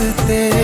रास्ते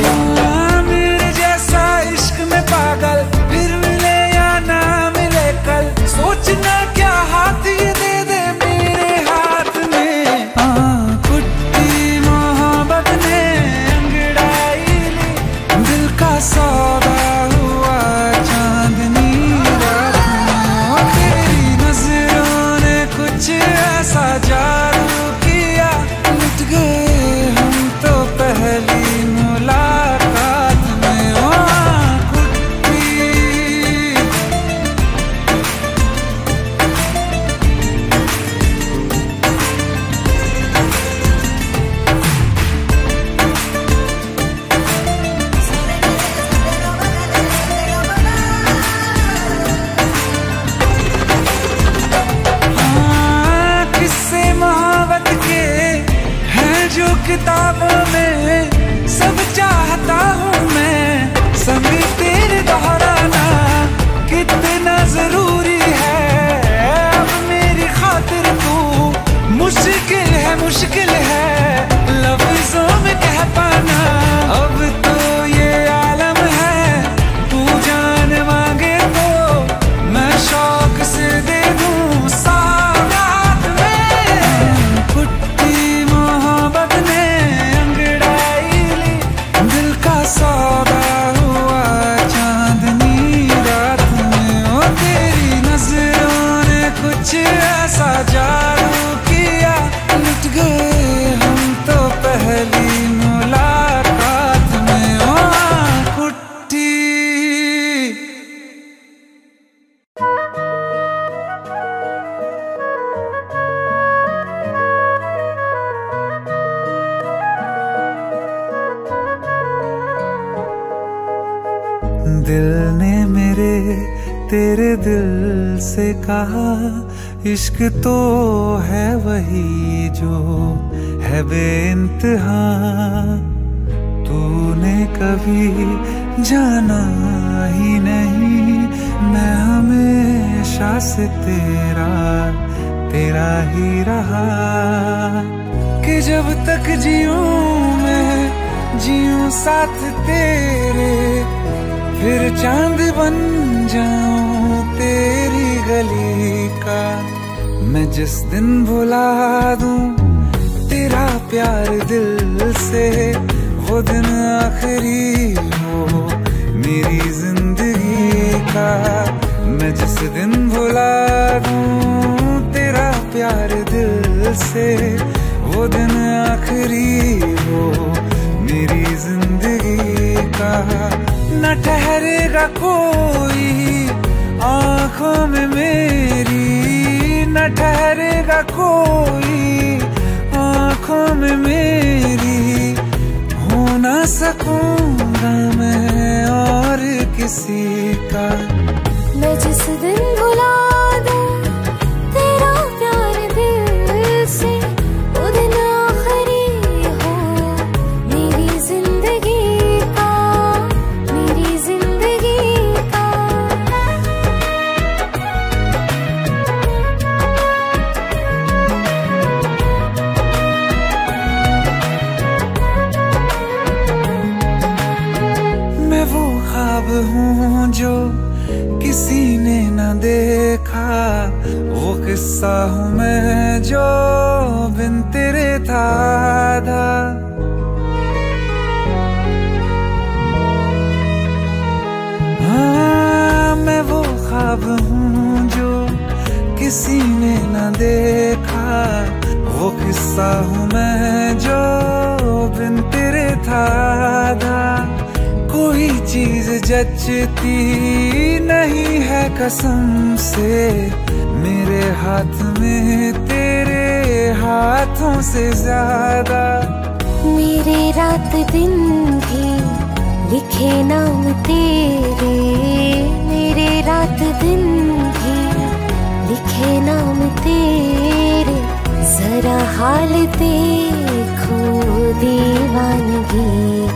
मेरे, तेरे दिल से कहा, इश्क तो है वही जो है बेइंतहा। तूने कभी जाना ही नहीं, मैं हमेशा से तेरा तेरा ही रहा। कि जब तक जीऊं मैं जीऊं साथ तेरे फिर चाँद बन जाऊँ तेरी गली का। मैं जिस दिन भुला दूँ तेरा प्यार दिल से, वो दिन आखिरी हो मेरी ज़िंदगी का। मैं जिस दिन भुला दूँ तेरा प्यार दिल से, वो दिन आखिरी हो मेरी ज़िंदगी का। न ठहरेगा कोई आँखों में मेरी, न ठहरेगा कोई आँखों में मेरी। हो ना सकूँगा मैं और किसी का। वो ख्वाब हूँ जो किसी ने न देखा। वो किस्सा हूँ मैं जो बिन तेरे था आधा। हाँ मैं वो ख्वाब हूँ जो किसी ने न देखा। वो किस्सा हूँ मैं जो बिन तेरे था कोई चीज़ जचती नहीं है कसम से। मेरे हाथ में तेरे हाथों से ज़्यादा। मेरे रात दिन भी लिखे नाम तेरे। मेरे रात दिन भी लिखे नाम तेरे। जरा हाल देखो, दीवानगी।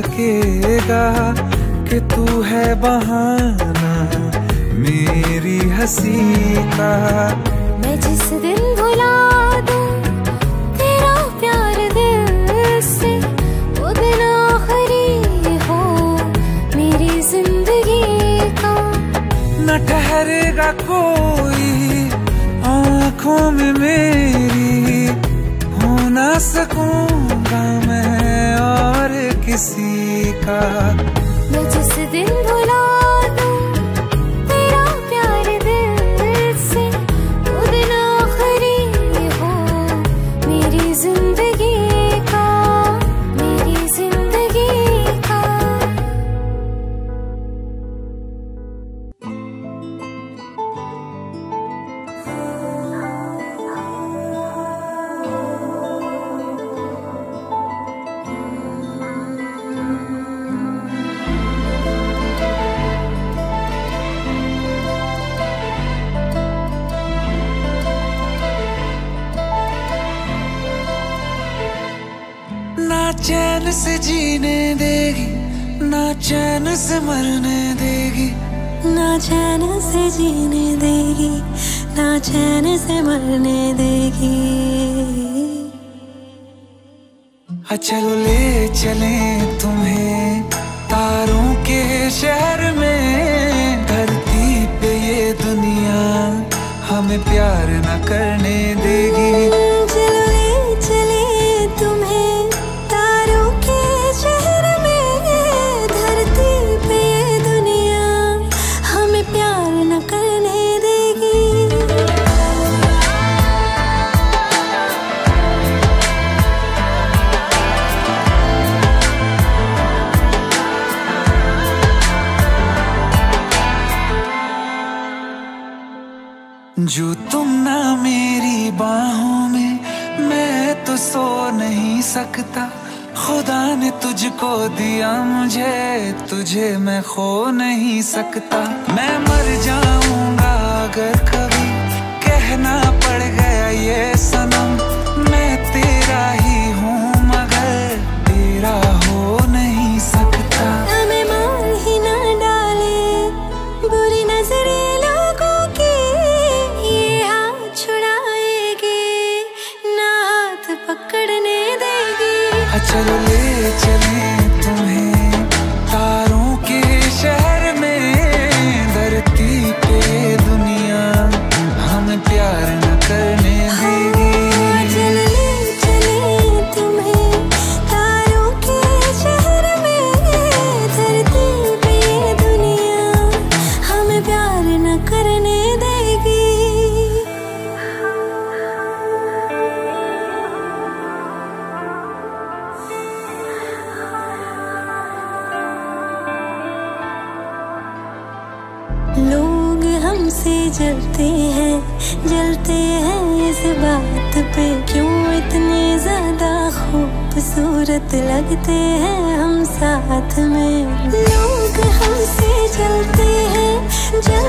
सकेगा कि तू है बहाना मेरी हसी का। का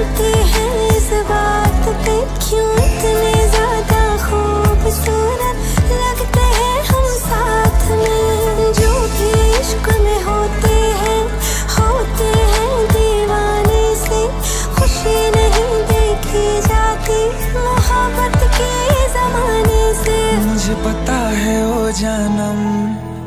है इस बात पे क्यों इतने ज़्यादा खूबसूरत लगते हैं हम साथ में? जो भी इश्क में होते हैं होते हैं दीवाने से। खुशी नहीं देखी जाती मोहब्बत के जमाने से। मुझे पता है ओ जानम,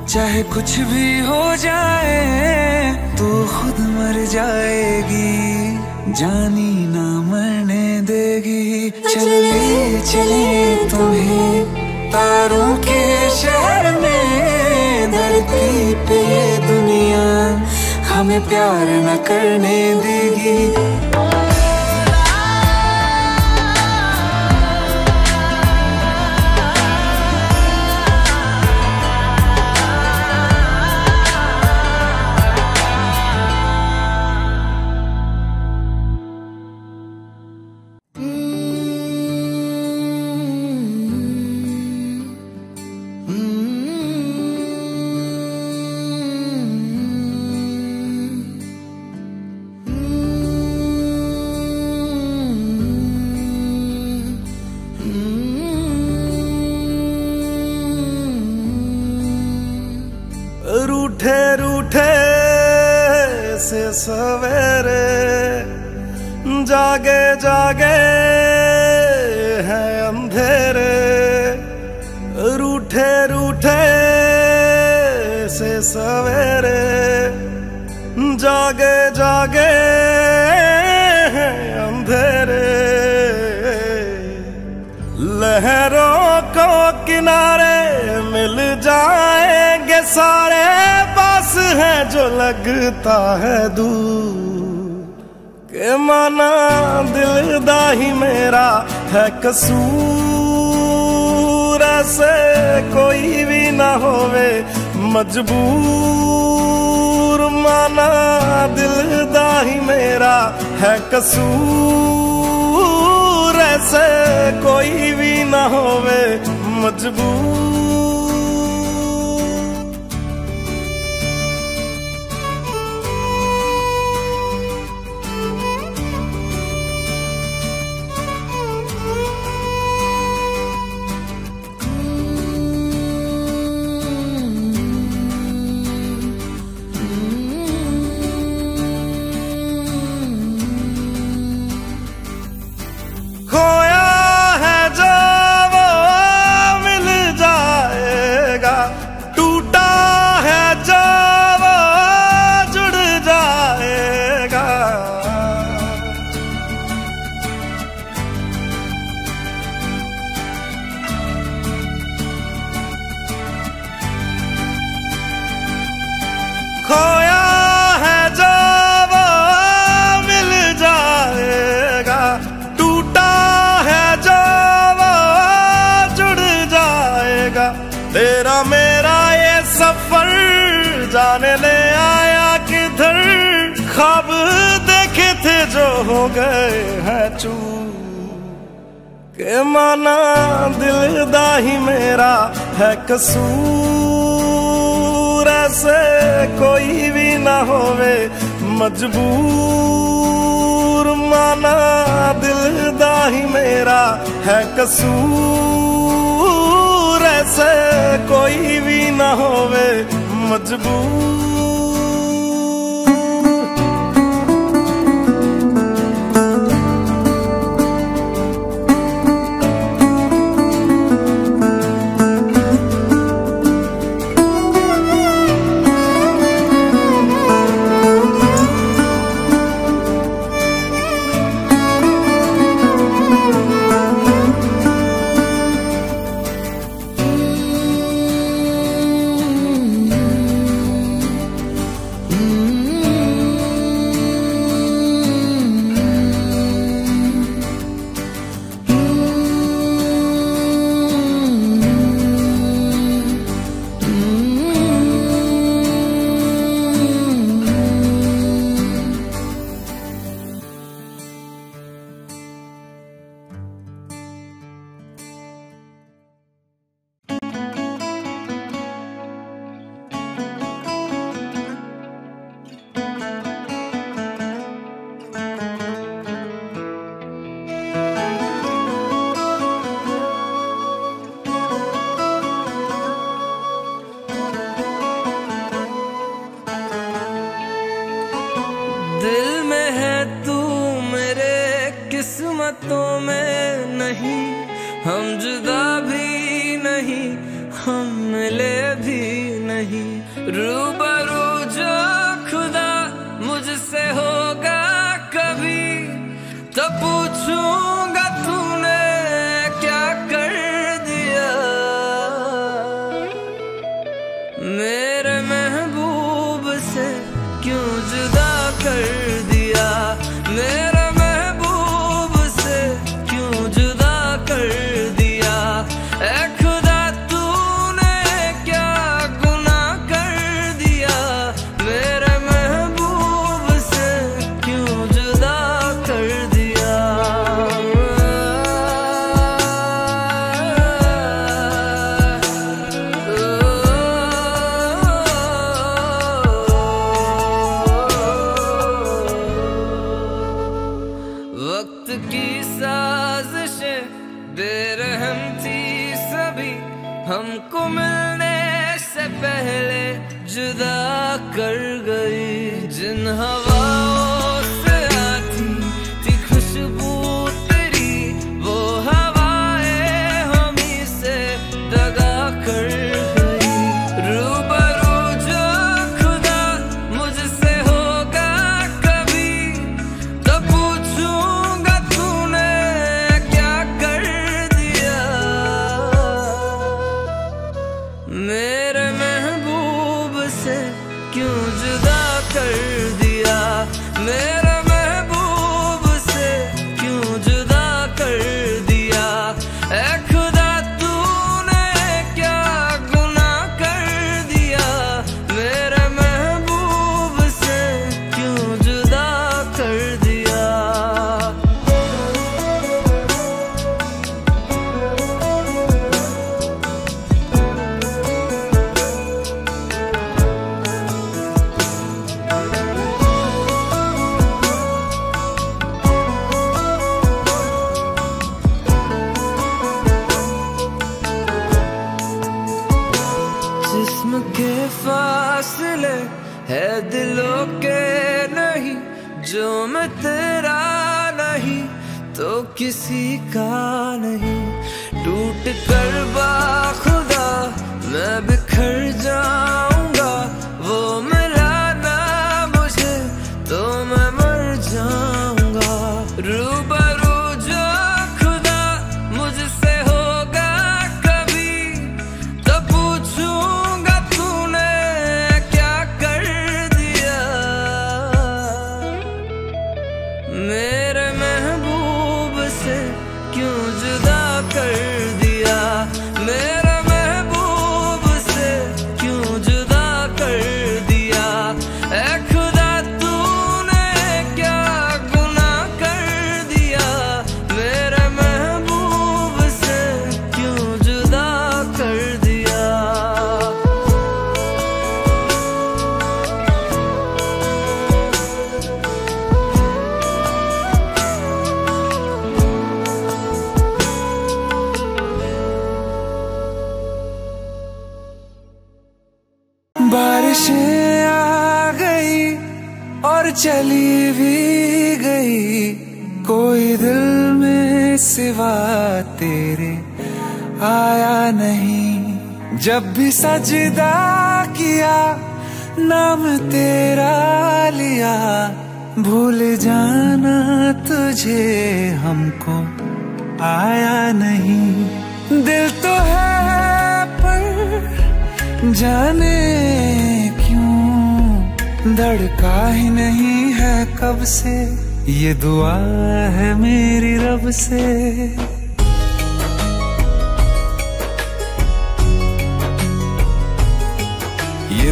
चाहे कुछ भी हो जाए, तू खुद मर जाएगी। जानी ना मरने देगी। चले चले तुम्हें तारों के शहर में धरती पे दुनिया हमें प्यार न करने देगी। सवेरे जागे जागे अंधेरे। लहरों को किनारे मिल जाएँगे सारे पास है जो लगता है दूर। के माना दिल दा ही मेरा है कसूर से कोई भी ना होवे। मजबूर माना दिल ही मेरा है कसूर ऐसे कोई भी ना होवे मजबूर। जो हो गए हैं चू के माना दिल दाही मेरा है कसूर। ऐसे कोई भी ना होवे मजबूर। माना दिल दाही मेरा है कसूर। ऐसे कोई भी ना होवे मजबूर। क्यों जुदा कर के फासले है दिलों के नहीं, जो मैं तेरा नहीं तो किसी का नहीं। टूट कर बा खुदा, मैं बिखर जाऊँगा आया नहीं। जब भी सजदा किया, नाम तेरा लिया। भूल जाना तुझे हमको, आया नहीं। दिल तो है पर जाने क्यों? धड़का ही नहीं है कब से? ये दुआ है मेरी रब से।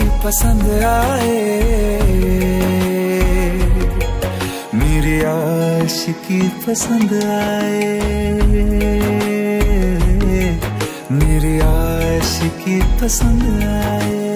पसंद आए। मेरी आशिकी पसंद आए। मेरी आशिकी पसंद आए।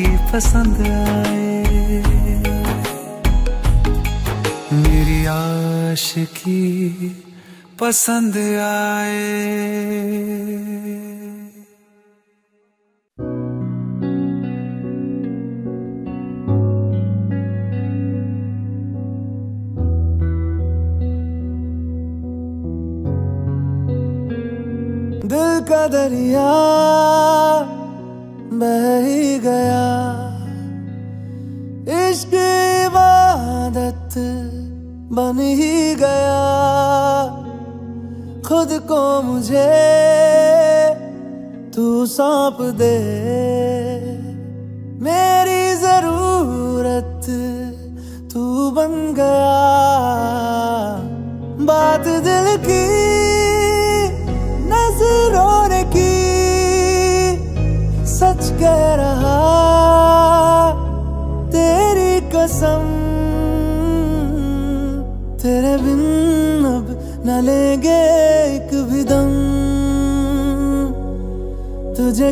आशिकी पसंद आए। मेरी आशिकी पसंद आए। दिल का दरिया बह बन ही गया। खुद को मुझे तू सौंप दे। मेरी ज़रूरत तू बन गया। बात दिल की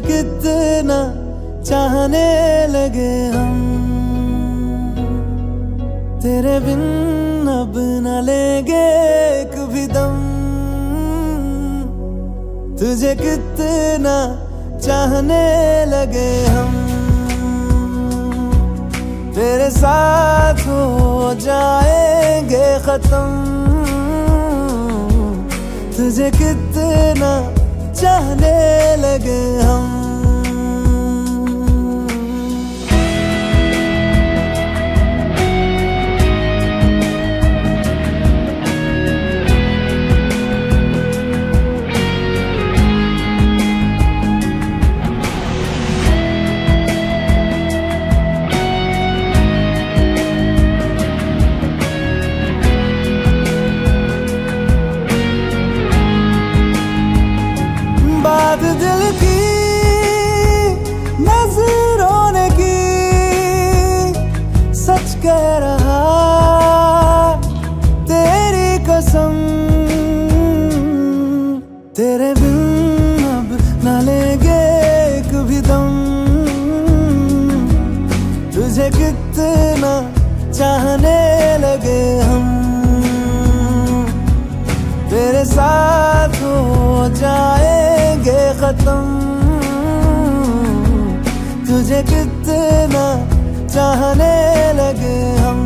कितना चाहने लगे हम। तेरे बिन अब न लेंगे एक भी दम। तुझे कितना चाहने लगे हम। तेरे साथ हो जाएँगे खत्म। तुझे कितना चाहने लगे हम। दिल की चाहने लगे हम।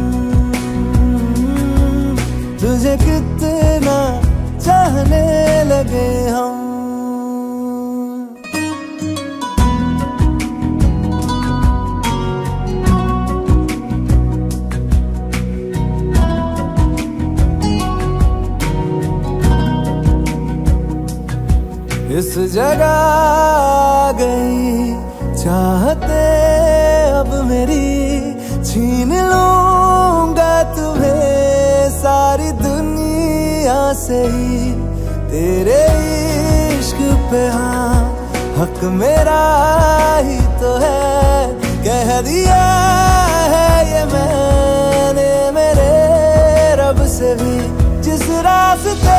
तुझे कितना चाहने लगे हम। इस जगह से ही तेरे इश्क पे हाँ हक मेरा ही तो है। कह दिया है ये मैंने मेरे रब से भी, जिस रास्ते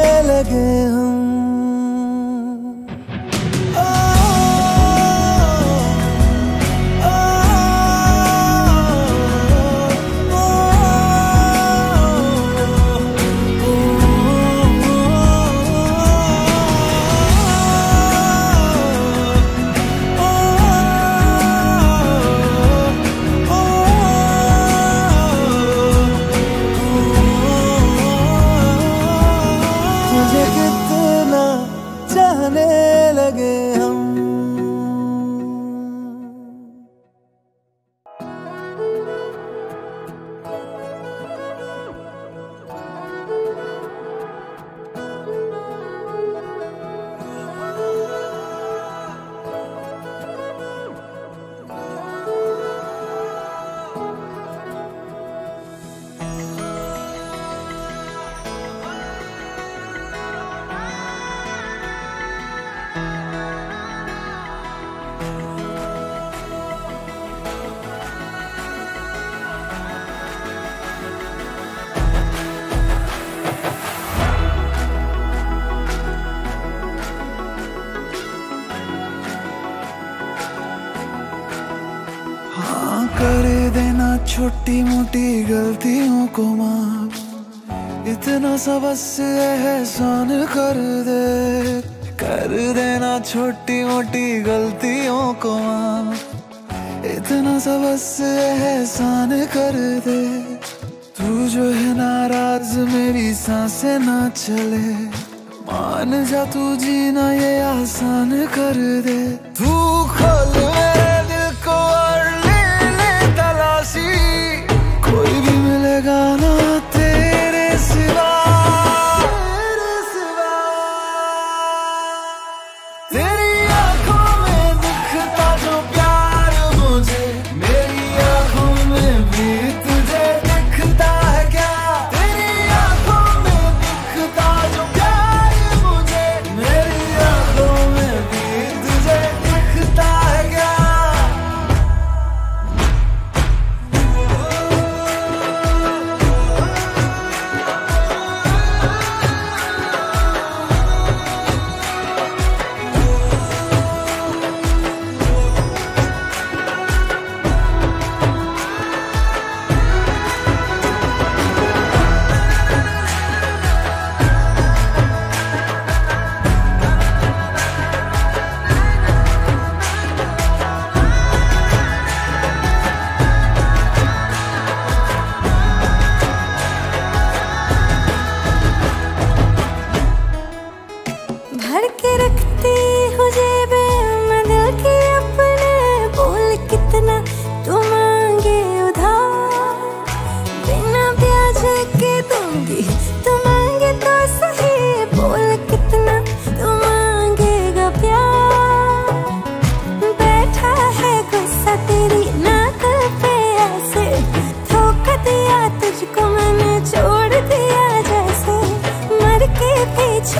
सा बस एहसान कर दे। कर देना छोटी मोटी गलतियों को इतना सा बस एहसान कर दे। तू जो है नाराज़, मेरी साँसें ना चले। मान जा तू जीना, ये आसान कर दे। तू खोल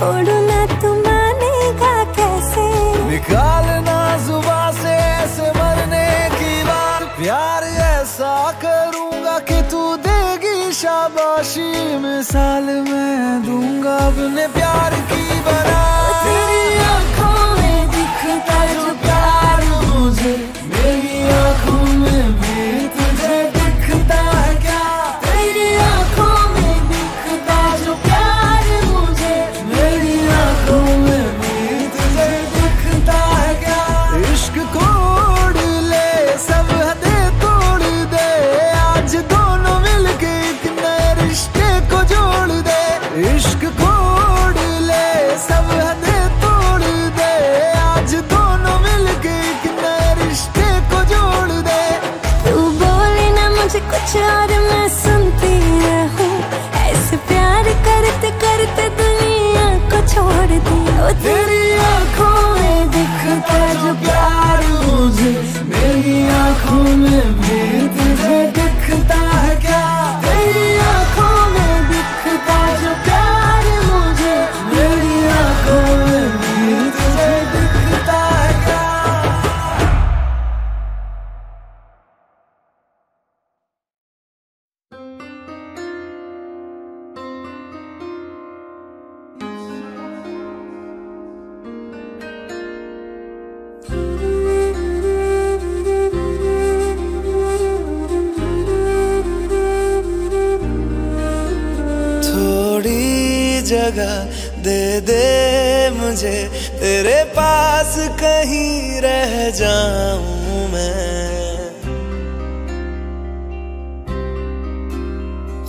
छोड़ना तू मानेगा कैसे? निकालना जुबा से ऐसे मरने की बात। प्यार ऐसा करूँगा कि तू देगी शाबाशी। मिसाल मैं दूँगा अपने प्यार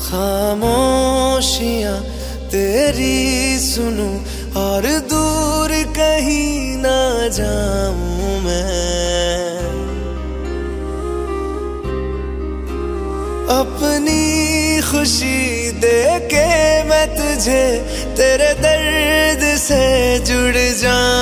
खामोशियाँ, तेरी सुनूं और दूर कहीं ना जाऊँ मैं। अपनी खुशी देके मैं तुझे, तेरे दर्द से जुड़ जाऊँ।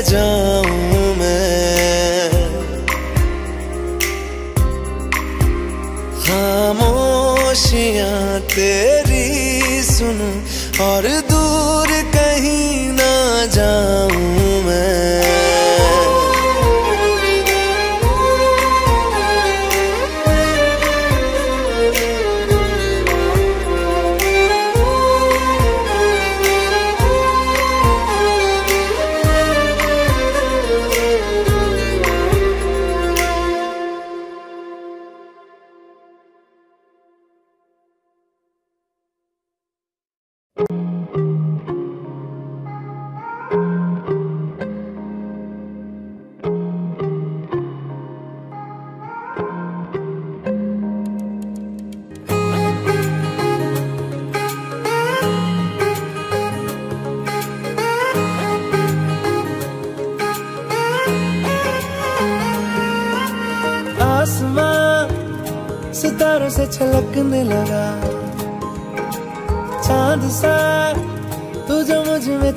जान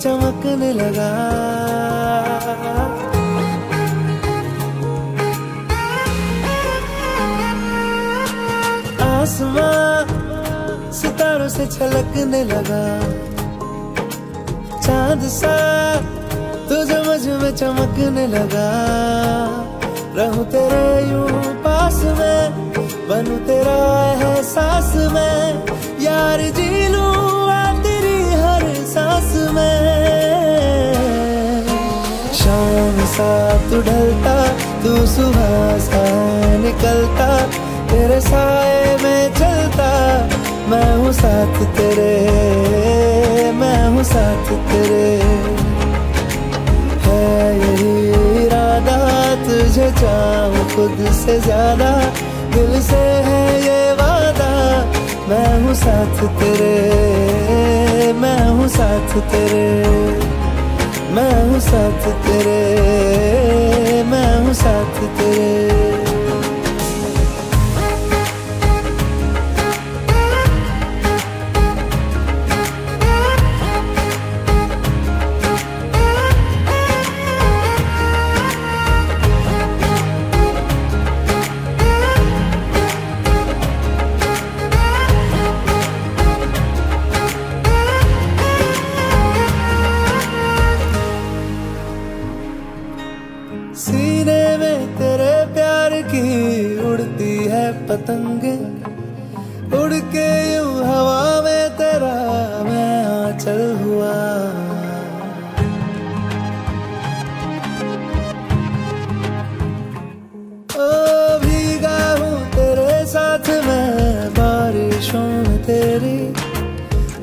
चमकने लगा। आसमां सितारों से छलकने लगा। चाँद सा तुझे मुझमें चमकने लगा। रहूँ तेरे यूँ पास में, बनूं तेरा है एहसास में, यार जी लूँ तेरी हर सांस में। सा तू ढलता तू सुबह निकलता, तेरे साए में चलता। मैं हूँ साथ तेरे, मैं हूँ साथ तेरे। है यही इरादा, तुझे चाहूँ खुद से ज़्यादा। दिल से है ये वादा, मैं हूँ साथ तेरे, मैं हूँ साथ तेरे। मैं हूँ साथ तेरे मैं हूँ साथ तेरे। पतंगे उड़ के यूँ हवा में तेरा मैं आंचल हुआ। ओ, भीगा हूँ तेरे साथ मैं, बारिशों में तेरी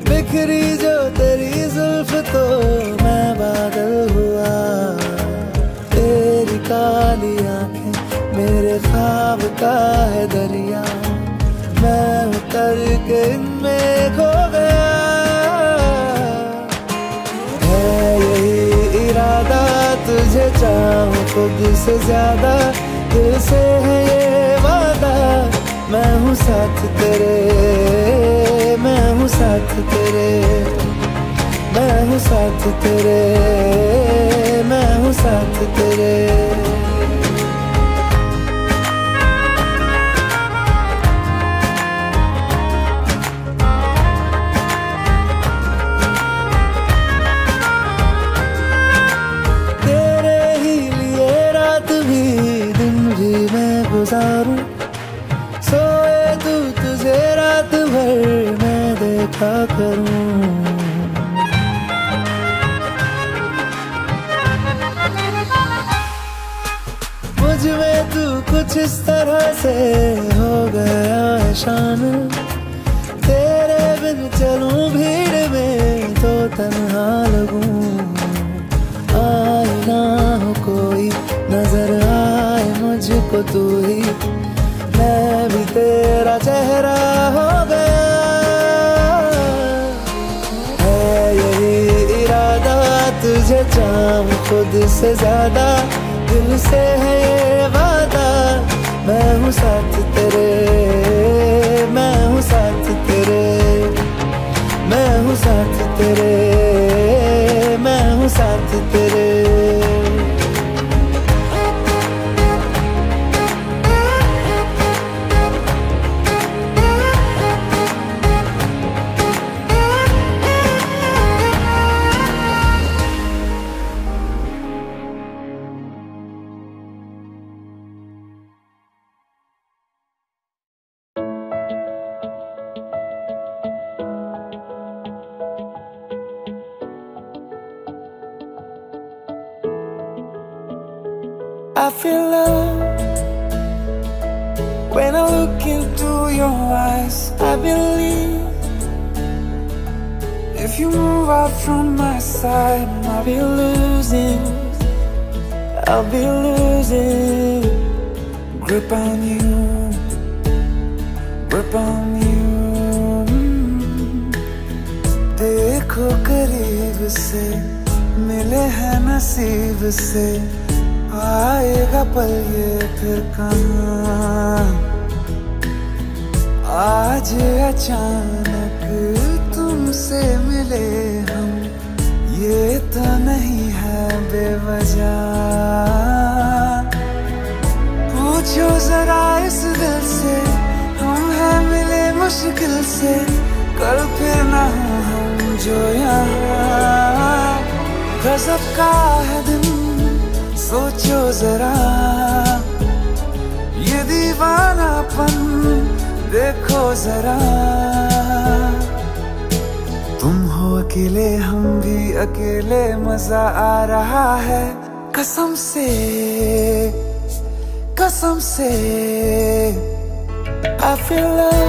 बिखरी जो तेरी जुल्फ तो मैं बादल हुआ। तेरी काली आँखें मेरे ख्वाब का है दरिया के खो गया। है यही इरादा तुझे चाहूँ, खुद से ज़्यादा दिल से है ये वादा। मैं हूँ साथ तेरे, मैं हूँ साथ तेरे, मैं हूँ साथ तेरे, मैं हूँ साथ तेरे। मैं सोए तू तुझे रात भर मैं देखा करूँ। मुझमें तू कुछ इस तरह से हो गया है शान। तेरे बिन चलूँ भीड़ में तो तन्हा लगूं। मुझको तू ही, मैं भी तेरा चेहरा हो गया। है यही इरादा तुझे चाम खुद से ज़्यादा, दिल से है ये वादा। मैं हूँ साथ तेरे, मैं हूँ साथ तेरे, मैं हूँ साथ तेरे। अकेले मज़ा आ रहा है। कसम से कसम से। I feel love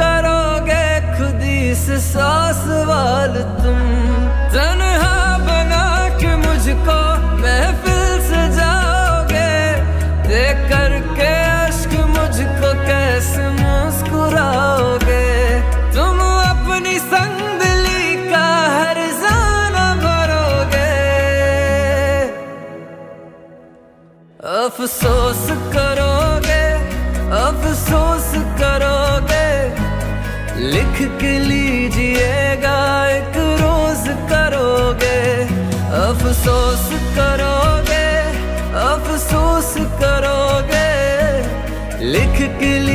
करोगे खुद से सास वाल तुम। तनहा बना के मुझको महफिल से जाओगे देख करके अश्क मुझको कैसे मुस्कुराओगे। तुम अपनी संगली का हर जाना भरोगे। अफसोस लिख के लीजिएगा एक रोज करोगे अफसोस करोगे अफसोस करोगे। लिख के लीजिएगा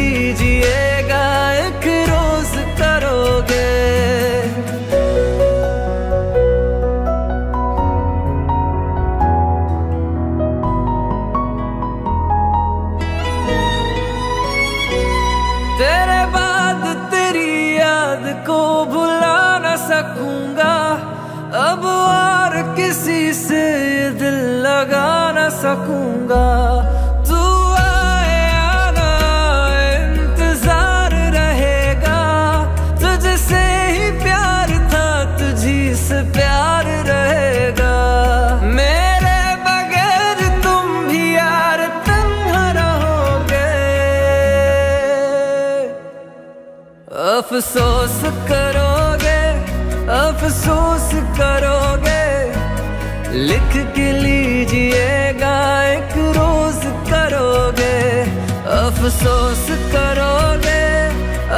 करोगे, अफसोस करोगे। लिख के लीजिएगा एक रोज करोगे। अफसोस करोगे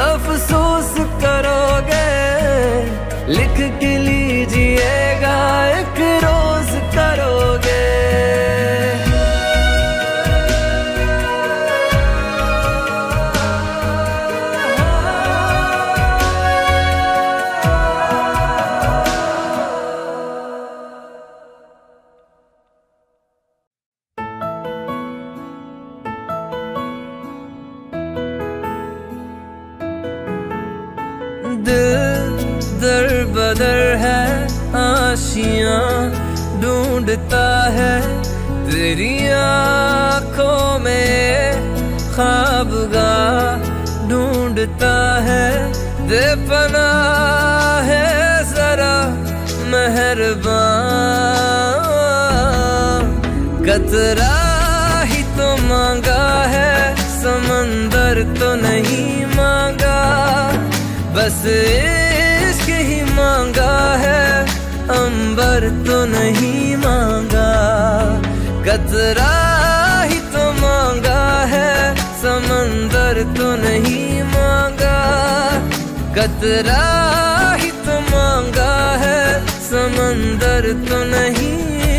अफसोस करोगे। लिख के लीजिएगा एक रोज करोगे। नहीं मांगा, बस इश्क ही मांगा है, अंबर तो नहीं मांगा। कतरा ही तो मांगा है, समंदर तो नहीं मांगा। कतरा ही तो मांगा है, समंदर तो नहीं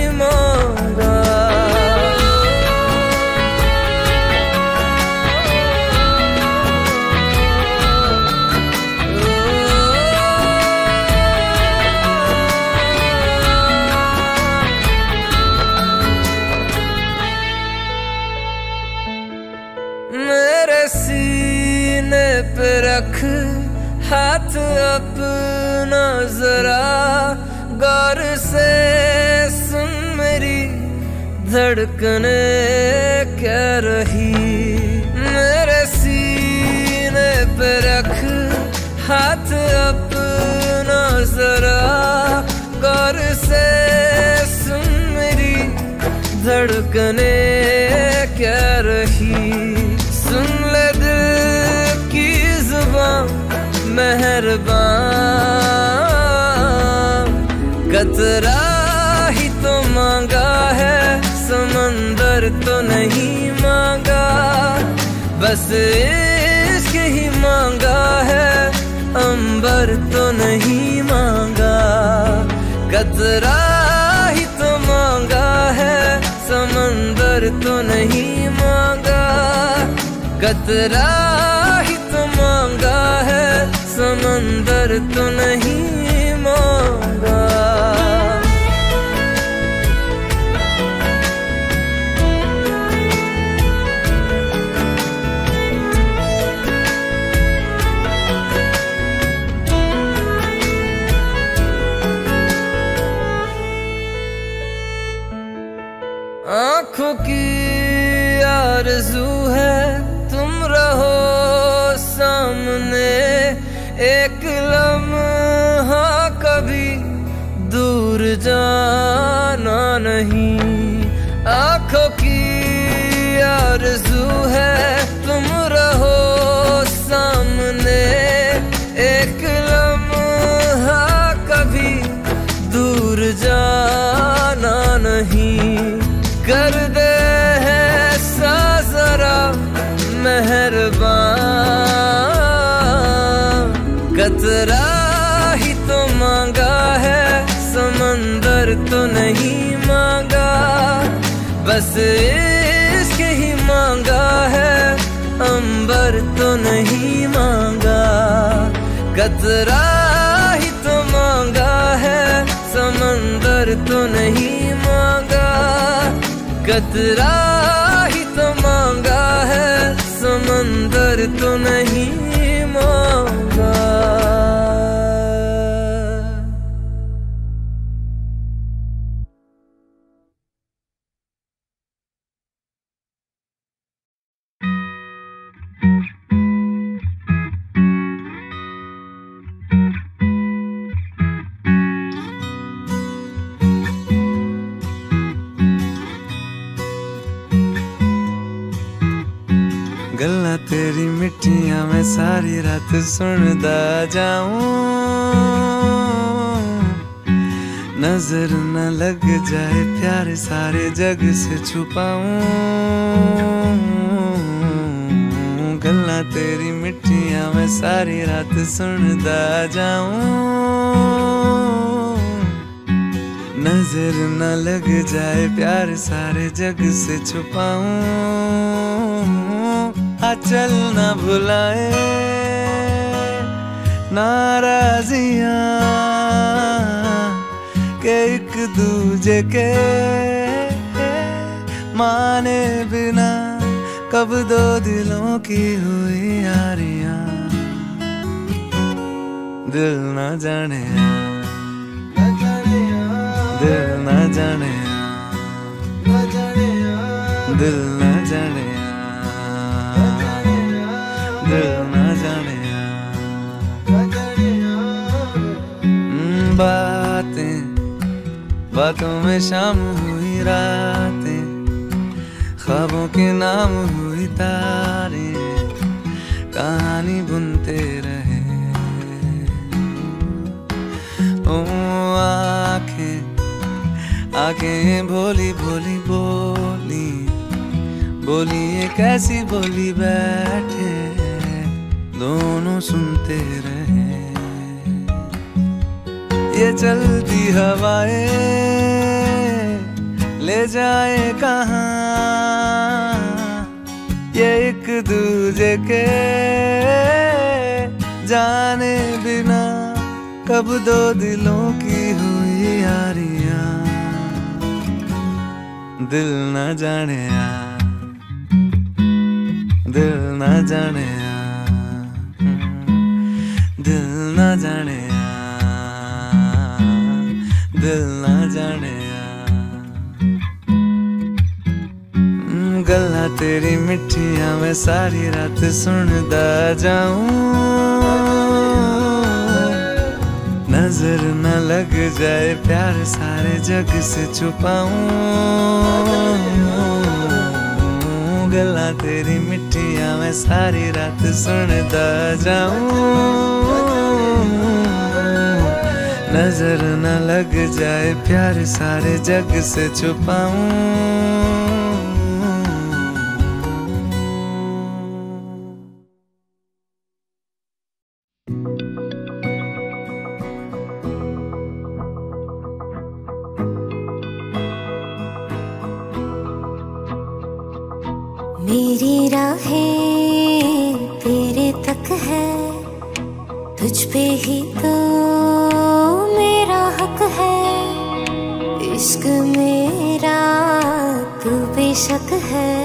धड़कने कह रही, मेरे सीने पे रख हाथ अपना जरा, गौर से सुन मेरी धड़कने कह रही। सुन ले दिल की ज़ुबान, मेहरबान, कतरा समंदर तो नहीं मांगा, बस इश्क ही मांगा है, अंबर तो नहीं मांगा। कतरा ही तो मांगा है, समंदर तो नहीं मांगा। कतरा ही तो मांगा है, समंदर तो नहीं मांगा। नहीं। आँखों की आरज़ू है, तुम रहो सामने। एक लम्हा कभी दूर जाना नहीं। कर दे है सा मेहरबान। कतरा ही तो मांगा है, समंदर तो नहीं। बस इश्क ही मांगा है, अंबर तो नहीं मांगा। कतरा ही तो मांगा है, समंदर तो नहीं मांगा। कतरा ही तो मांगा है, समंदर तो नहीं मांगा। रात सुनदा जाऊँ। नज़र न लग जाए प्यार सारे जग से छुपाऊं। गल्ला तेरी मिट्टियाँ मैं सारी रात सुनदा जाऊँ। नज़र न लग जाए प्यार सारे जग से छुपाऊं। आ चल न भुलाए। नाराजियाँ के एक दूजे के माने बिना कब दो दिलों की हुई यारियाँ। दिल न जाने दिल न जाने दिल न जाने दिल न बातों में शाम हुई रातें, ख्वाबों के नाम हुई तारे, कहानी बुनते रहे। ओ, आँखें आँखें भोली भोली बोली बोली ये कैसी बोली बैठे, दोनों सुनते रहे ये चलती हवाएँ, ले जाए कहाँ? ये एक दूजे के जाने बिना, कब दो दिलों की हुई यारियाँ? दिल न जाने आ, दिल न जाने आ, दिल न जाने दिल न जाने हम्म, गल्ला तेरी मिठियाँ मैं सारी रात सुनदा जाऊँ। नज़र न लग जाए प्यार सारे जग से छुपाऊं। गला तेरी मिठियाँ मैं सारी रात सुनदा जाऊँ। नज़र न लग जाए प्यार सारे जग से छुपाऊं। मेरी राहें तेरे तक है, तुझ पे ही तो इश्क मेरा तू बेशक है,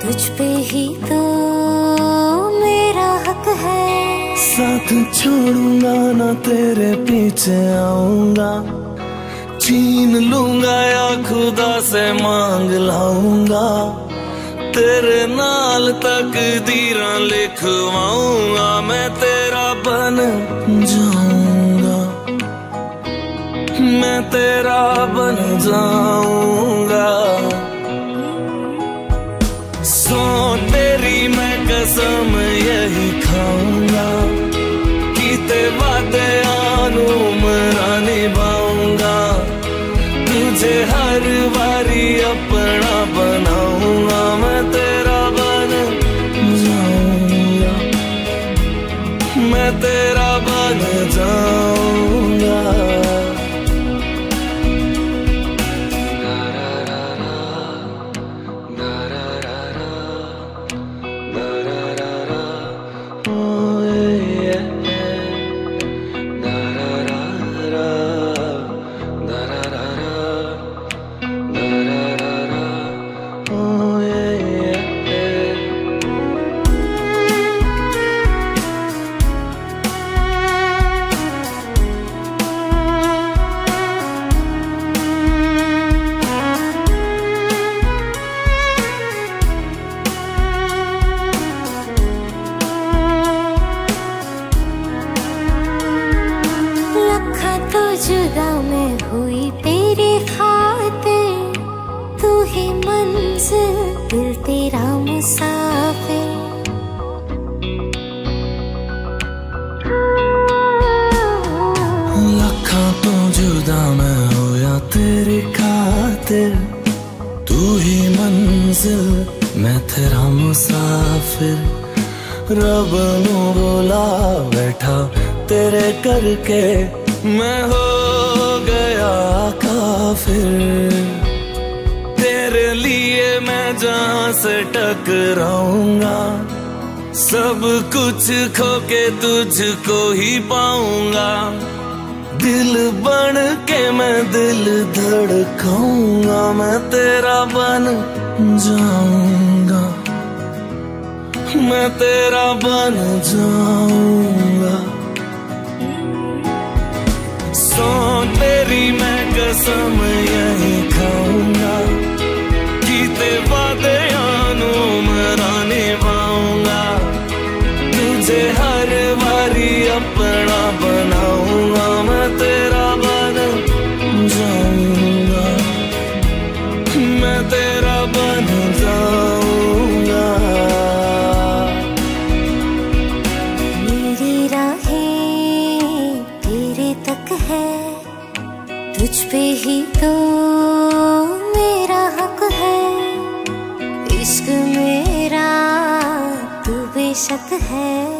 तुझ पे ही तो मेरा हक है। साथ छोड़ूँगा ना तेरे पीछे आऊँगा, छीन लूँगा या खुदा से मांग लाऊँगा, तेरे नाल तक दीरा लिखवाऊँगा, मैं तेरा बन जाऊँगा मैं तेरा बन जाऊँगा। सो तेरी मैं कसम यही खाऊँगा। कि ते वादे जुदा मैं हुई तेरे खातिर तू ही मंजिल, दिल तेरा मुसाफिर। तेरी तू ही मंजिल, मैं तेरा मुसाफिर। रब नु बोला, बैठा तेरे करके, मैं हो काफिर तेरे लिए मैं जहाँ से टकराऊँगा, सब कुछ खो के तुझको ही पाऊँगा। दिल बन के मैं दिल धड़काऊँगा, मैं तेरा बन जाऊँगा। मैं तेरा बन जाऊँगा। सो तेरी मैं कसम यही खाऊँगा। कीते वादे आनू मरा निभाऊँगा तुझे हर बारी अपना है।